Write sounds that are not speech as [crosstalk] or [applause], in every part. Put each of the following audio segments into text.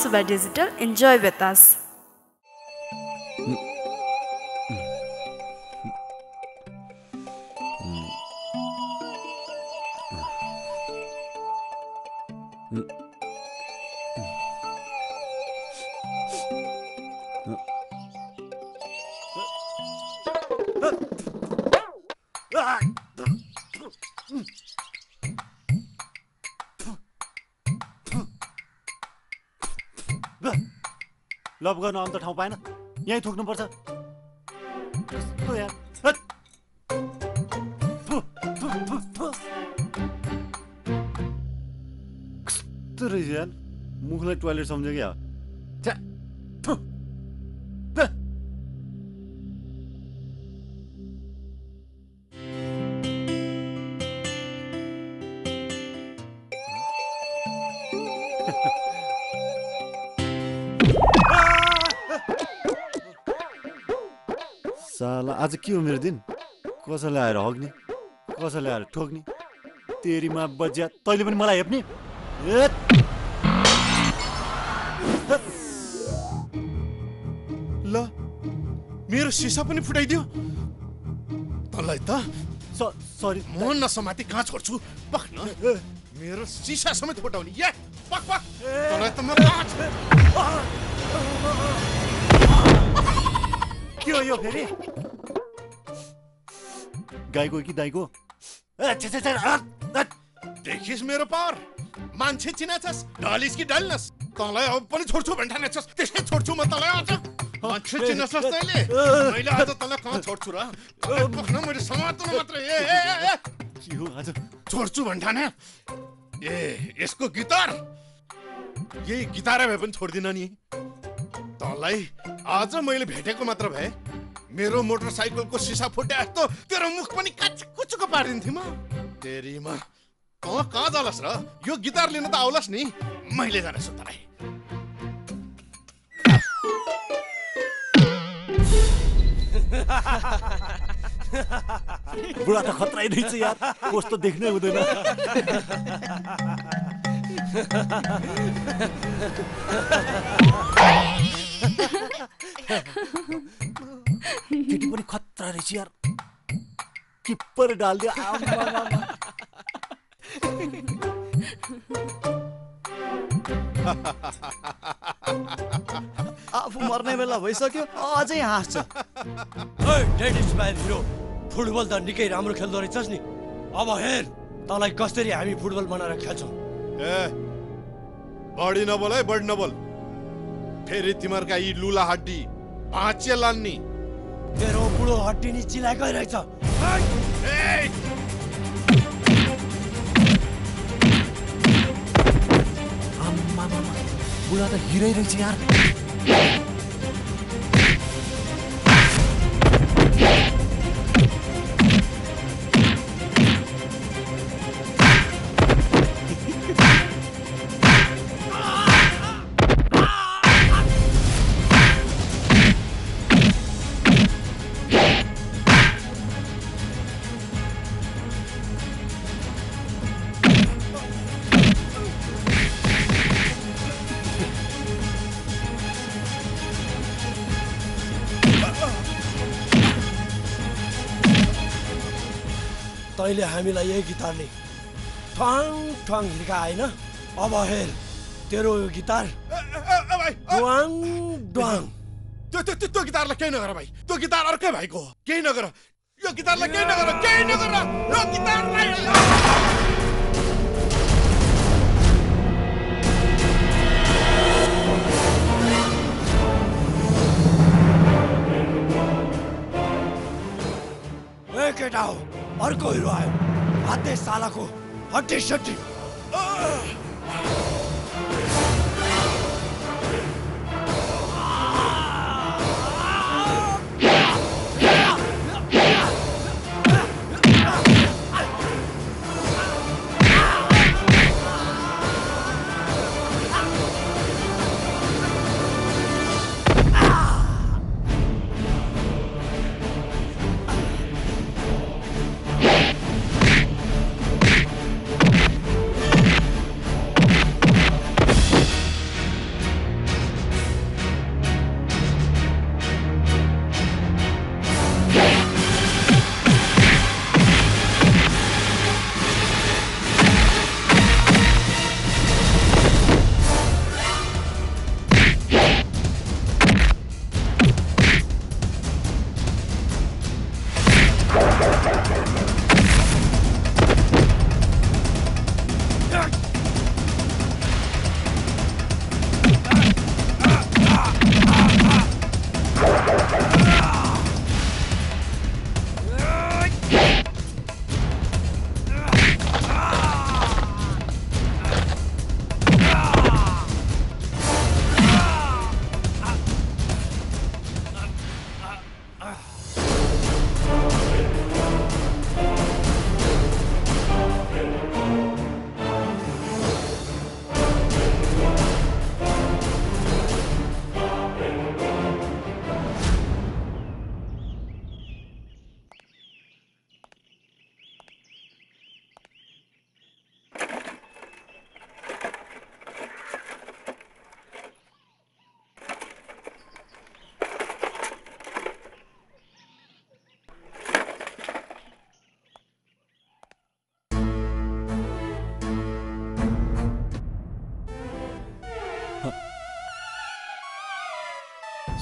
Voice by Digital. Enjoy with us. Mm. Love गर्न अन्त ठाउँ पाएन। यहीँ थुक्नुपर्छ। कस्तो रहेछ मुखलाई टोइलेट सम्झ्यो क्या? साला आज के हो मेरो दिन? कसैले आएर हग्ने? कसैले आएर ठोक्ने? तेरीमा बज्या तैँले पनि मलाई हेप्ने! ल मेरो सिसा पनि फुटाइदियो। तँलाई त सरी म नसमाति कहाँ छोड्छु मेरो सिसा समेत फुटाउने। या तँलाई त म? के हो यो फेरि? गाईको कि दाईको। देखिस् मेरो पावर। मान्छे चिनाछस् ढलिस् कि ढल्नस्। तँलाई अब पनि छोड्छु भन्ठानेछस् त्यसै छोड्छु म तँलाई आज। मान्छे चिनाछस् तैँले। मैले आज तँलाई कहाँ छोड्छु र? पख्न मैले समात्नु मात्रै। ए के हो आज? छोड्छु भन्ठाने ए यसको गिटार। यही गिटारै भए पनि छोड्दिन नि। तँलाई आज मैले भेटेको मात्र भए मेरो मोटरसाइकलको सिसा फुटे जस्तो तेरो मुख पनि काच कुचुको पारिदिन्थेँ म। तेरीमा तँ कहाँ जालस् र? यो गिटार लिन त आउलास् नि। मैले जानेछु तँलाई बुढा त खतरा रहेछ यार। कस्तो देख्नै हुँदैन। केटी पनि खतरा रहेछ यार टिप्पर डालिदियो। आफू मर्ने बेला भइसक्यो अझै हाँस्छ फुटबल त निकै राम्रो खेल्दो रहेछस् नि अब हेर तँलाई कसरी हामी फुटबल बनाएर खेल्छौँ ए बढी नबोल है बढी नबोल फेरि तिमीहरूका यी लुला हड्डी भाँचिए लान्नी तेरो बुढो हड्डी नि चिलाएकै रहेछ ए आम्मामामा। बुढा त हिरै रहेछ तैँले हामीलाई यही गिटारले ठ्वाङ ठ्वाङ हिर्काएन अब हेर तेरो यो गिटार। ड्वाङ ड्वाङ त्यो त्यो त्यो त्यो गिटारलाई केही नगर भाइ। त्यो गिटार अर्कै भाइको हो। केही नगर। यो गिटारलाई केही नगर केही नगर। यो गिटारलाई ए केटा हो। अर्को हिरो आयो हाते सालाको हट्टी सड्डी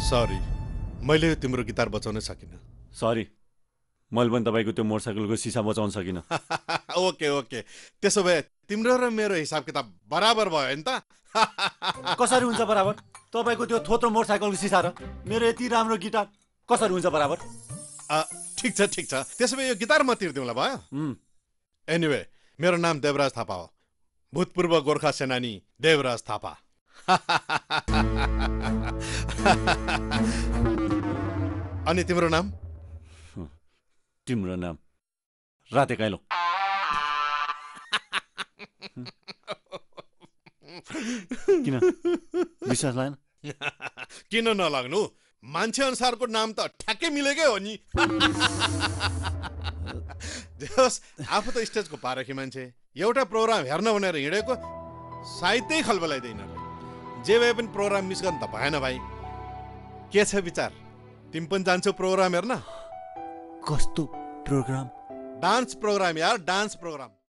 सरी मैले तिम्रो गिटार बचाउनै सकिनँ। सरी मैले पनि तपाईँको त्यो मोटरसाइकलको सिसा बचाउन सकिनँ। [laughs] Okay okay. त्यसो भए तिम्रो र मेरो हिसाब किताब बराबर भयो नि त। [laughs] कसरी हुन्छ बराबर? तपाईँको त्यो थोत्रो मोटरसाइकलको सिसा र मेरो यति राम्रो गिटार कसरी हुन्छ बराबर? ठिक छ ठिक छ। त्यसो भए यो गिटार म तिर्दिउँला भयो। एनिवे मेरो नाम देवराज थापा हो। भूतपूर्व गोर्खा सेनानी देवराज थापा। [laughs] [laughs] अनि तिम्रो नाम? तिम्रो नाम राते काइलो। किन? विश्वास लागेन? [laughs] किन नलाग्नु? मान्छे अनुसारको नाम त ठ्याक्कै मिलेकै हो नि। [laughs] आफू त स्टेजको पारखी मान्छे। एउटा प्रोग्राम हेर्न भनेर हिँडेको साहित्यै खलबलाइँदैन। जे भए पनि प्रोग्राम मिस गर्नु त भएन भाइ। के छ विचार। तिमी पनि जान्छौ प्रोग्राम हेर्न। कस्तो प्रोग्राम? डान्स प्रोग्राम यार डान्स प्रोग्राम।